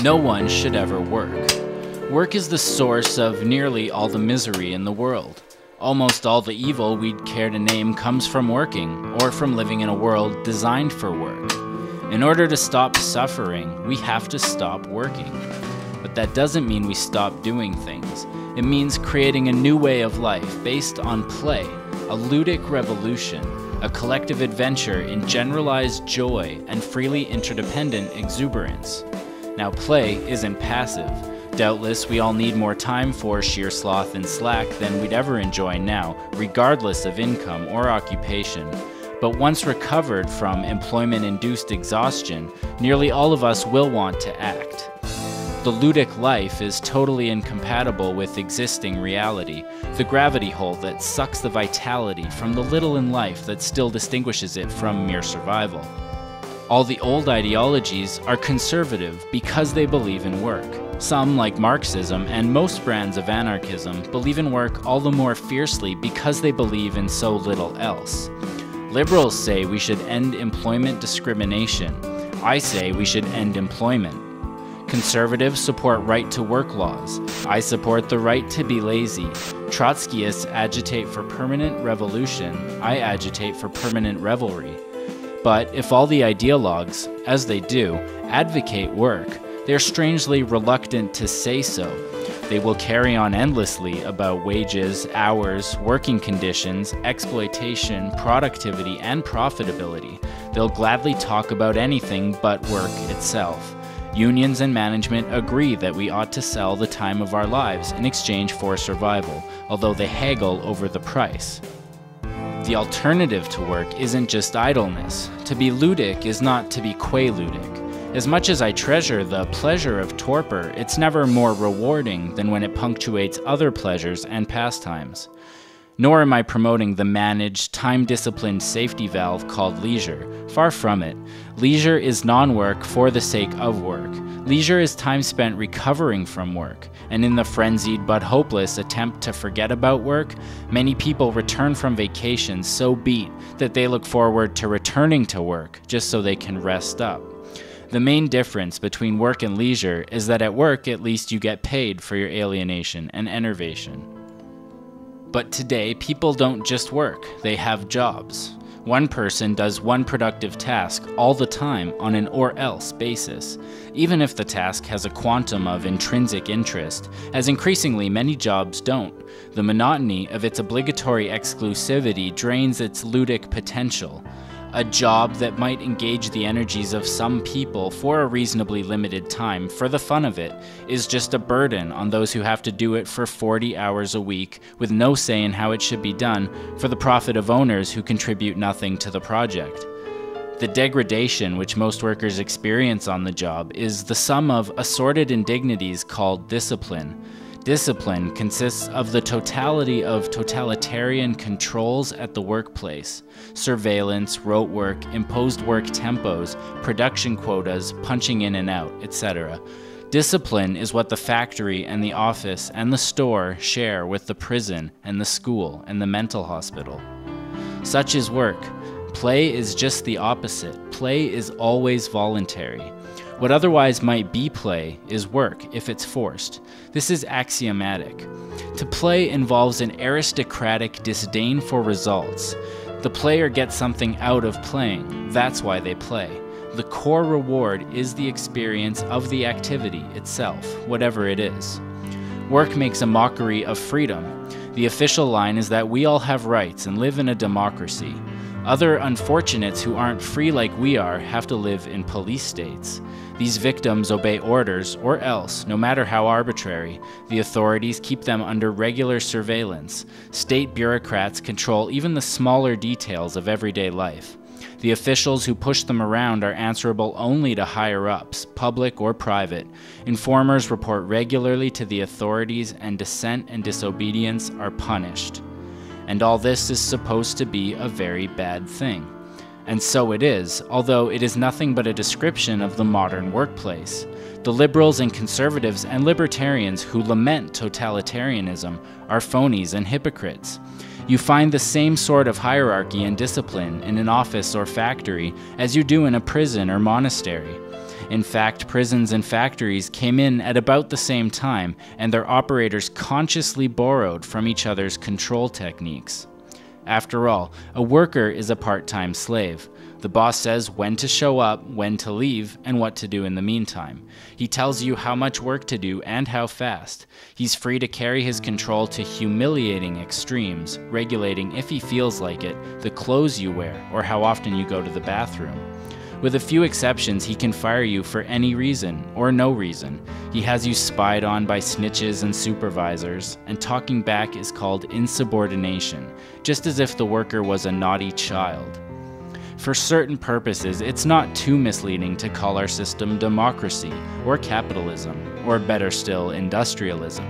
No one should ever work. Work is the source of nearly all the misery in the world. Almost all the evil we'd care to name comes from working, or from living in a world designed for work. In order to stop suffering, we have to stop working. But that doesn't mean we stop doing things. It means creating a new way of life based on play, a ludic revolution, a collective adventure in generalized joy and freely interdependent exuberance. Now, play isn't passive. Doubtless, we all need more time for sheer sloth and slack than we'd ever enjoy now, regardless of income or occupation. But once recovered from employment induced exhaustion, nearly all of us will want to act. The ludic life is totally incompatible with existing reality, the gravity hole that sucks the vitality from the little in life that still distinguishes it from mere survival. All the old ideologies are conservative because they believe in work. Some, like Marxism and most brands of anarchism, believe in work all the more fiercely because they believe in so little else. Liberals say we should end employment discrimination. I say we should end employment. Conservatives support right to work laws. I support the right to be lazy. Trotskyists agitate for permanent revolution. I agitate for permanent revelry. But if all the ideologues, as they do, advocate work, they are strangely reluctant to say so. They will carry on endlessly about wages, hours, working conditions, exploitation, productivity, and profitability. They'll gladly talk about anything but work itself. Unions and management agree that we ought to sell the time of our lives in exchange for survival, although they haggle over the price. The alternative to work isn't just idleness. To be ludic is not to be quaaludic. As much as I treasure the pleasure of torpor, it's never more rewarding than when it punctuates other pleasures and pastimes. Nor am I promoting the managed, time disciplined safety valve called leisure. Far from it. Leisure is non work for the sake of work. Leisure is time spent recovering from work, and in the frenzied but hopeless attempt to forget about work, many people return from vacation so beat that they look forward to returning to work just so they can rest up. The main difference between work and leisure is that at work, at least you get paid for your alienation and enervation. But today, people don't just work, they have jobs. One person does one productive task all the time on an or else basis, even if the task has a quantum of intrinsic interest, as increasingly many jobs don't. The monotony of its obligatory exclusivity drains its ludic potential a job that might engage the energies of some people for a reasonably limited time for the fun of it is just a burden on those who have to do it for 40 hours a week with no say in how it should be done for the profit of owners who contribute nothing to the project. The degradation which most workers experience on the job is the sum of assorted indignities called discipline Discipline consists of the totality of totalitarian controls at the workplace surveillance, rote work, imposed work tempos, production quotas, punching in and out, etc. Discipline is what the factory and the office and the store share with the prison and the school and the mental hospital. Such is work. Play is just the opposite. Play is always voluntary. What otherwise might be play is work if it's forced. This is axiomatic. To play involves an aristocratic disdain for results. The player gets something out of playing, that's why they play. The core reward is the experience of the activity itself, whatever it is. Work makes a mockery of freedom. The official line is that we all have rights and live in a democracy. Other unfortunates who aren't free like we are have to live in police states. These victims obey orders, or else, no matter how arbitrary, the authorities keep them under regular surveillance. State bureaucrats control even the smaller details of everyday life. The officials who push them around are answerable only to higher ups, public or private. Informers report regularly to the authorities, and dissent and disobedience are punished. And all this is supposed to be a very bad thing. And so it is, although it is nothing but a description of the modern workplace. The liberals and conservatives and libertarians who lament totalitarianism are phonies and hypocrites. You find the same sort of hierarchy and discipline in an office or factory as you do in a prison or monastery. In fact, prisons and factories came in at about the same time, and their operators consciously borrowed from each other's control techniques. After all, a worker is a part time slave. The boss says when to show up, when to leave, and what to do in the meantime. He tells you how much work to do and how fast. He's free to carry his control to humiliating extremes, regulating, if he feels like it, the clothes you wear or how often you go to the bathroom. With a few exceptions, he can fire you for any reason or no reason. He has you spied on by snitches and supervisors, and talking back is called insubordination, just as if the worker was a naughty child. For certain purposes, it's not too misleading to call our system democracy, or capitalism, or better still, industrialism.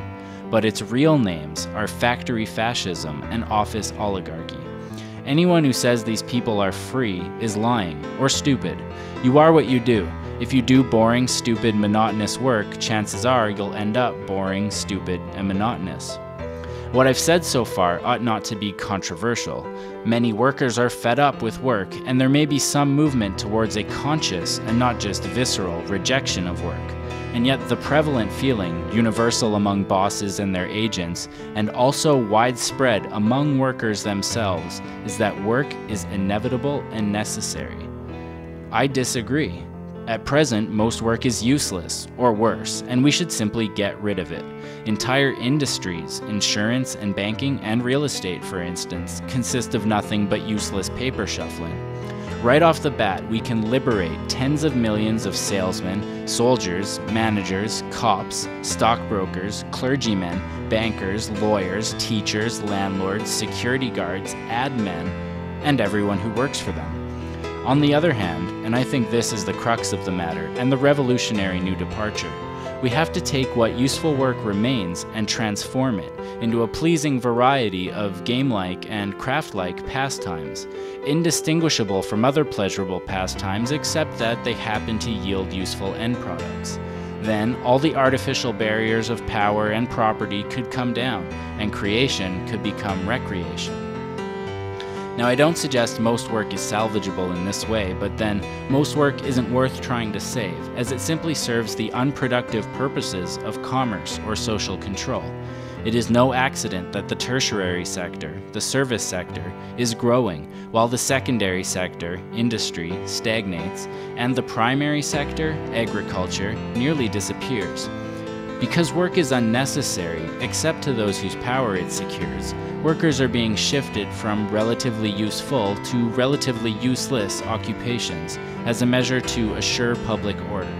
But its real names are factory fascism and office oligarchy. Anyone who says these people are free is lying or stupid. You are what you do. If you do boring, stupid, monotonous work, chances are you'll end up boring, stupid, and monotonous. What I've said so far ought not to be controversial. Many workers are fed up with work, and there may be some movement towards a conscious and not just visceral rejection of work. And yet, the prevalent feeling, universal among bosses and their agents, and also widespread among workers themselves, is that work is inevitable and necessary. I disagree. At present, most work is useless, or worse, and we should simply get rid of it. Entire industries, insurance and banking and real estate, for instance, consist of nothing but useless paper shuffling. Right off the bat, we can liberate tens of millions of salesmen, soldiers, managers, cops, stockbrokers, clergymen, bankers, lawyers, teachers, landlords, security guards, ad men, and everyone who works for them. On the other hand, and I think this is the crux of the matter and the revolutionary new departure, we have to take what useful work remains and transform it into a pleasing variety of game like and craft like pastimes, indistinguishable from other pleasurable pastimes except that they happen to yield useful end products. Then all the artificial barriers of power and property could come down, and creation could become recreation. Now, I don't suggest most work is salvageable in this way, but then most work isn't worth trying to save, as it simply serves the unproductive purposes of commerce or social control. It is no accident that the tertiary sector, the service sector, is growing, while the secondary sector, industry, stagnates, and the primary sector, agriculture, nearly disappears. Because work is unnecessary, except to those whose power it secures, workers are being shifted from relatively useful to relatively useless occupations as a measure to assure public order.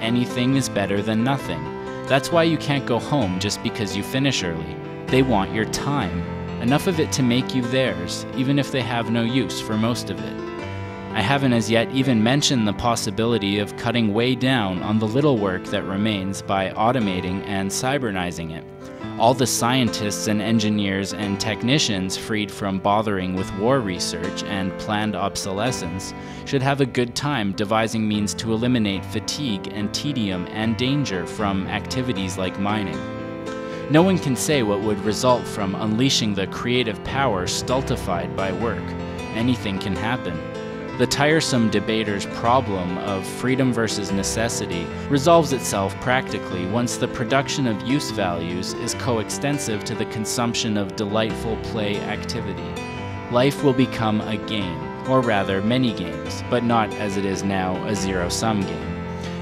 Anything is better than nothing. That's why you can't go home just because you finish early. They want your time, enough of it to make you theirs, even if they have no use for most of it. I haven't as yet even mentioned the possibility of cutting way down on the little work that remains by automating and cybernizing it. All the scientists and engineers and technicians freed from bothering with war research and planned obsolescence should have a good time devising means to eliminate fatigue and tedium and danger from activities like mining. No one can say what would result from unleashing the creative power stultified by work. Anything can happen. The tiresome debater's problem of freedom versus necessity resolves itself practically once the production of use values is coextensive to the consumption of delightful play activity. Life will become a game, or rather, many games, but not as it is now a zero sum game.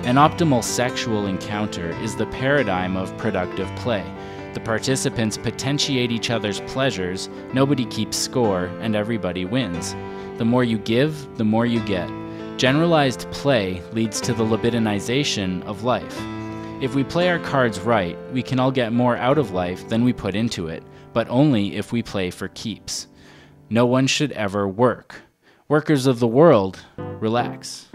An optimal sexual encounter is the paradigm of productive play. The participants potentiate each other's pleasures, nobody keeps score, and everybody wins. The more you give, the more you get. Generalized play leads to the libidinization of life. If we play our cards right, we can all get more out of life than we put into it, but only if we play for keeps. No one should ever work. Workers of the world, relax.